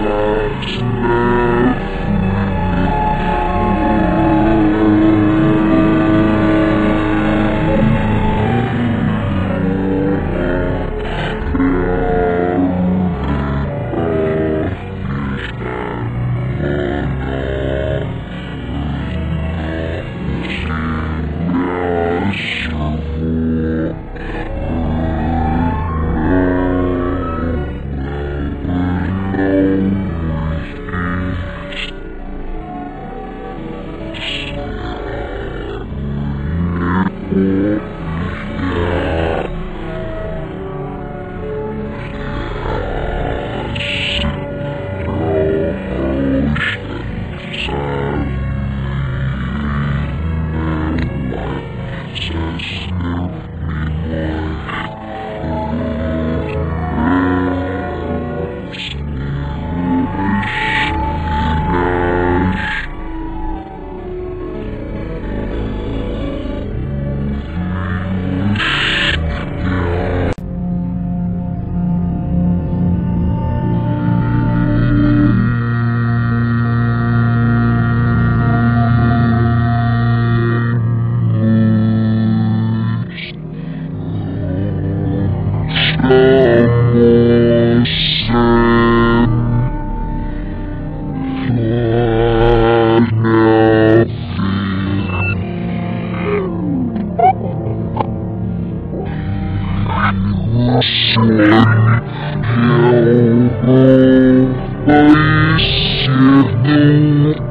slash slash. Make your own place you.